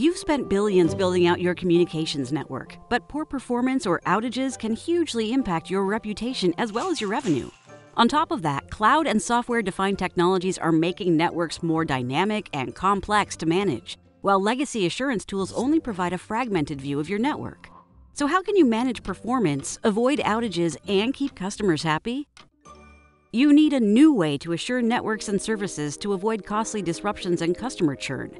You've spent billions building out your communications network, but poor performance or outages can hugely impact your reputation as well as your revenue. On top of that, cloud and software defined technologies are making networks more dynamic and complex to manage, while legacy assurance tools only provide a fragmented view of your network. So, how can you manage performance, avoid outages, and keep customers happy? You need a new way to assure networks and services to avoid costly disruptions and customer churn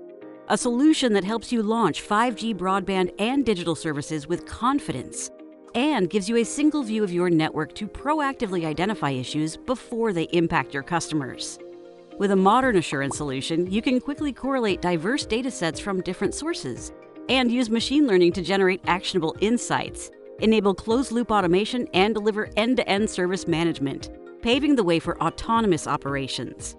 a solution that helps you launch 5G broadband and digital services with confidence and gives you a single view of your network to proactively identify issues before they impact your customers. With a modern assurance solution, you can quickly correlate diverse data sets from different sources and use machine learning to generate actionable insights, enable closed loop automation, and deliver end to end service management, paving the way for autonomous operations.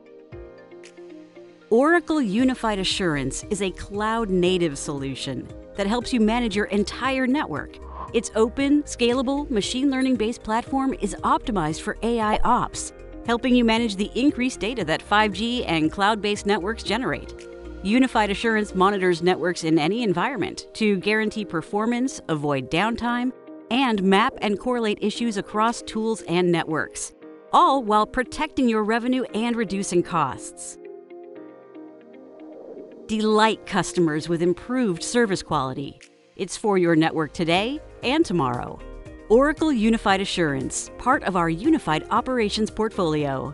Oracle Unified Assurance is a cloud native solution that helps you manage your entire network. Its open, scalable, machine learning based platform is optimized for AI ops, helping you manage the increased data that 5G and cloud based networks generate. Unified Assurance monitors networks in any environment to guarantee performance, avoid downtime, and map and correlate issues across tools and networks, all while protecting your revenue and reducing costs delight customers with improved service quality. It's for your network today and tomorrow. Oracle Unified Assurance, part of our unified operations portfolio.